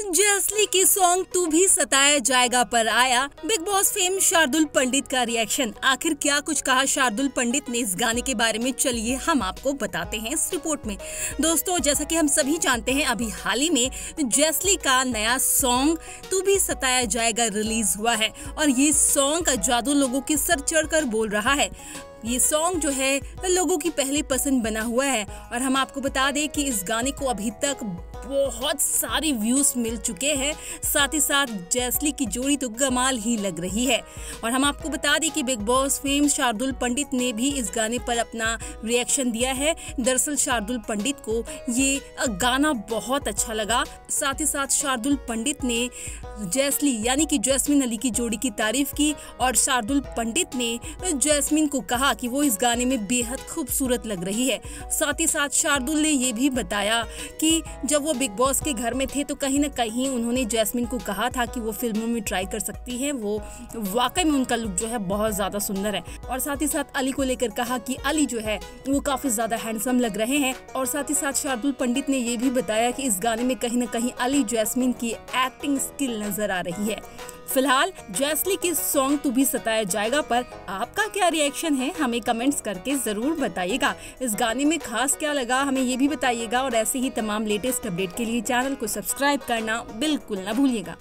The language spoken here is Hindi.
जसली की सॉन्ग तू भी सताया जाएगा पर आया। Big Boss fame Shardul Pandit का रिएक्शन आखिर क्या कुछ कहा शार्दुल पंडित ने? इस गाने के बारे में चलिए हम आपको बताते हैं इस रिपोर्ट में। दोस्तों, जैसा कि हम सभी जानते हैं, अभी हाल ही में जैसली का नया सॉन्ग तू भी सताया जाएगा रिलीज़ हुआ है। और ये सॉन्ग का जादू लोगों के सर चढ़कर बोल रहा है। ये सॉन्ग जो है, लोगों की पहली पसंद बना हुआ है। और हम आपको बता दें कि इस गाने को अभी तक बहुत सारे व्यूज़ मिल चुके हैं। साथ ही साथ जैसली की जोड़ी तो कमाल ही लग रही है। और हम आपको बता दें कि Big Boss fame Shardul Pandit ने भी इस गाने पर अपना रिएक्शन दिया है। दरअसल शार्दुल पंडित को ये गाना बहुत अच्छा लगा। साथ ही साथ शार्दुल पंडित ने जैसली यानी कि जैस्मिन अली की जोड़ी की तारीफ़ की और शार्दुल पंडित ने जैस्मिन को कहा कि वो इस गाने में बेहद खूबसूरत लग रही है। साथ ही साथ शार्दुल ने ये भी बताया कि जब वो बिग बॉस के घर में थे तो कहीं ना कहीं उन्होंने जैस्मिन को कहा था कि वो फ़िल्मों में ट्राई कर सकती है। वो वाकई में उनका लुक जो है बहुत ज़्यादा सुंदर है। और साथ ही साथ अली को लेकर कहा कि अली जो है, वो काफ़ी ज़्यादा हैंडसम लग रहे हैं। और साथ ही साथ शार्दुल पंडित ने ये भी बताया कि इस गाने में कहीं ना कहीं अली जैस्मिन की एक्टिंग स्किल नज़र आ रही है। फ़िलहाल, जैसली के सॉन्ग तू भी सताया जाएगा, पर आपका क्या रिएक्शन है? हमें कमेंट्स करके ज़रूर बताइएगा। इस गाने में खास क्या लगा, हमें ये भी बताइएगा, और ऐसे ही तमाम लेटेस्ट अपडेट के लिए चैनल को सब्सक्राइब करना बिल्कुल न भूलिएगा।